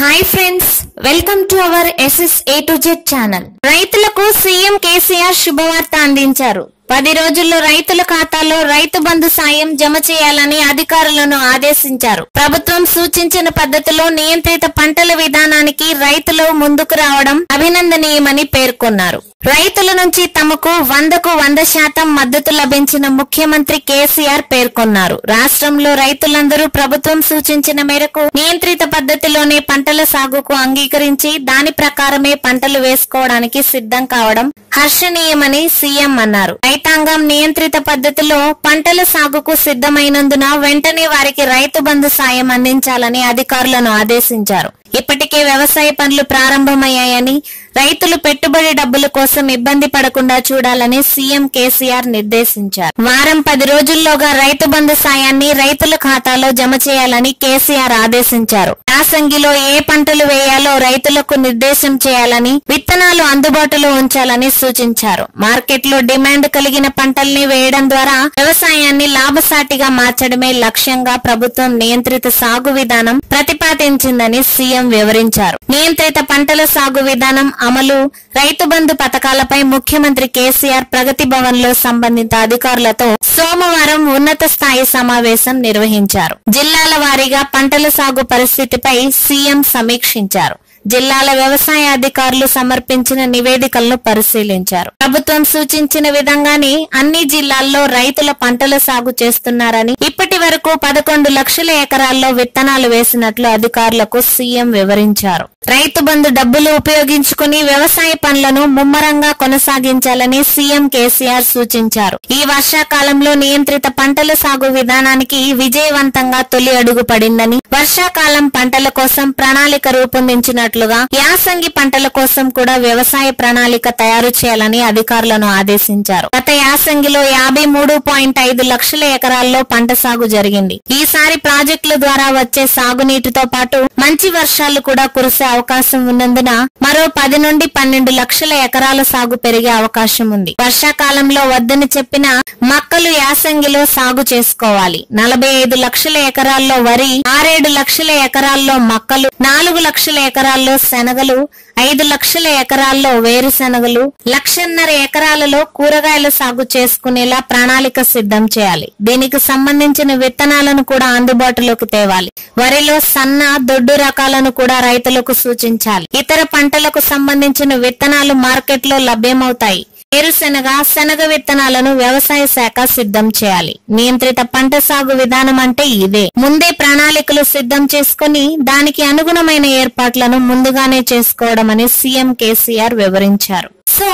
Hi friends welcome to our SS A to Z channel రైతులకు CM KCR శుభవార్త అందించారు. పది రోజుల్లో రైతుల ఖాతాలో రైతు బంధు సాయం జమ చేయాలని అధికారులను ఆదేశించారు. ప్రభుత్వం సూచించిన పద్ధతిలో నియంత్రిత పంటల విధానానికి రైతులు ముందుకు రావడం అభినందనీయమని పేర్కొన్నారు. రైతుల నుంచి తమకు వందకు వంద శాతం మద్దతు లభించిన ముఖ్యమంత్రి కేసీఆర్ పేర్కొన్నారు. రాష్ట్రంలో రైతులందరూ ప్రభుత్వం సూచించిన మేరకు నియంత్రిత పద్ధతిలోనే పంటల సాగుకు అంగీకరించి దాని ప్రకారమే పంటలు వేసుకోవడానికి సిద్ధం కావడం హర్షణీయమని సీఎం అన్నారు. రైతాంగం నియంత్రిత పద్ధతిలో పంటల సాగుకు సిద్ధమైనందున వెంటనే వారికి రైతు బంధు సాయం అందించాలని అధికారులను ఆదేశించారు. ఇప్పటికే వ్యవసాయ పనులు ప్రారంభమయ్యాయని రైతులు పెట్టుబడి డబ్బుల కోసం ఇబ్బంది పడకుండా చూడాలని సీఎం కేసీఆర్ నిర్దేశించారు. వారం పది రోజుల్లోగా రైతు బంధు సాయాన్ని రైతుల ఖాతాలో జమ చేయాలని కేసీఆర్ ఆదేశించారు. యాసంగిలో ఏ పంటలు వేయాలో రైతులకు నిర్దేశం చేయాలని విత్తనాలు అందుబాటులో ఉంచాలని సూచించారు. మార్కెట్లో డిమాండ్ కలిగిన పంటల్ని వేయడం ద్వారా వ్యవసాయాన్ని లాభసాటిగా మార్చడమే లక్ష్యంగా ప్రభుత్వం నియంత్రిత సాగు విధానం ప్రతిపాదించిందని సీఎం వివరించారు. నియంత్రిత పంటల సాగు విధానం అమలు రైతు బంధు పథకాలపై ముఖ్యమంత్రి కేసీఆర్ ప్రగతి భవన్లో సంబంధిత అధికారులతో సోమవారం ఉన్నత స్థాయి సమావేశం నిర్వహించారు. జిల్లాల వారీగా పంటల సాగు పరిస్థితిపై సీఎం సమీక్షించారు. జిల్లాల వ్యవసాయ అధికారులు సమర్పించిన నివేదికలను పరిశీలించారు. ప్రభుత్వం సూచించిన విధంగానే అన్ని జిల్లాల్లో రైతుల పంటల సాగు చేస్తున్నారని ఇప్పటి వరకు పదకొండు లక్షల ఎకరాల్లో విత్తనాలు వేసినట్లు అధికారులకు సీఎం వివరించారు. రైతు బంధు డబ్బులు ఉపయోగించుకుని వ్యవసాయ పనులను ముమ్మరంగా కొనసాగించాలని సీఎం కేసీఆర్ సూచించారు. ఈ వర్షాకాలంలో నియంత్రిత పంటల సాగు విధానానికి విజయవంతంగా తొలి అడుగు పడిందని వర్షాకాలం పంటల కోసం ప్రణాళిక రూపొందించినట్లుగా యాసంగి పంటల కోసం కూడా వ్యవసాయ ప్రణాళిక తయారు చేయాలని అధికారులను ఆదేశించారు. గత యాసంగిలో యాభై మూడు పాయింట్ ఐదు లక్షల ఎకరాల్లో పంట సాగు జరిగింది. ఈసారి ప్రాజెక్టుల ద్వారా వచ్చే సాగునీటితో పాటు మంచి వర్షాలు కూడా కురిసే అవకాశం ఉన్నందున మరో పది నుండి పన్నెండు లక్షల ఎకరాల సాగు పెరిగే అవకాశం ఉంది. వర్షాకాలంలో వద్దని చెప్పిన మక్కలు యాసంగిలో సాగు చేసుకోవాలి. నలభై ఐదు లక్షల ఎకరాల్లో వరి ఆరేడు లక్షల ఎకరాల్లో మక్కలు నాలుగు లక్షల ఎకరాల్లో శనగలు ఐదు లక్షల ఎకరాల్లో వేరుశెనగలు లక్షన్నర ఎకరాలలో కూరగాయల సాగు చేసుకునేలా ప్రణాళిక సిద్ధం చేయాలి. దీనికి సంబంధించిన విత్తనాలను కూడా అందుబాటులోకి తేవాలి. వరిలో సన్న దొడ్డు రకాలను కూడా రైతులకు సూచించాలి. ఇతర పంటలకు సంబంధించిన విత్తనాలు మార్కెట్లో లభ్యమవుతాయి. వేరుశెనగ శనగ విత్తనాలను వ్యవసాయ శాఖ సిద్ధం చేయాలి. నియంత్రిత పంట సాగు విధానం అంటే ఇదే. ముందే ప్రణాళికలు సిద్ధం చేసుకుని దానికి అనుగుణమైన ఏర్పాట్లను ముందుగానే చేసుకోవడం అని సీఎం కేసీఆర్ వివరించారు. సో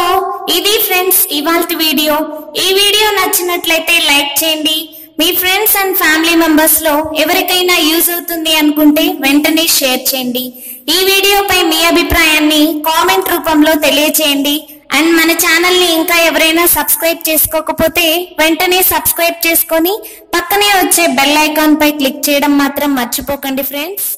ఇది ఫ్రెండ్స్ ఇవాళ వీడియో. ఈ వీడియో నచ్చినట్లయితే లైక్ చేయండి మీ ఫ్రెండ్స్ అండ్ ఫ్యామిలీ మెంబర్స్లో ఎవరికైనా యూజ్ అవుతుంది అనుకుంటే వెంటనే షేర్ చేయండి. ఈ వీడియోపై మీ అభిప్రాయాన్ని కామెంట్ రూపంలో తెలియచేయండి. అండ్ మన ఛానల్ని ఇంకా ఎవరైనా సబ్స్క్రైబ్ చేసుకోకపోతే వెంటనే సబ్స్క్రైబ్ చేసుకొని పక్కనే వచ్చే బెల్ ఐకాన్ పై క్లిక్ చేయడం మాత్రం మర్చిపోకండి ఫ్రెండ్స్